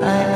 爱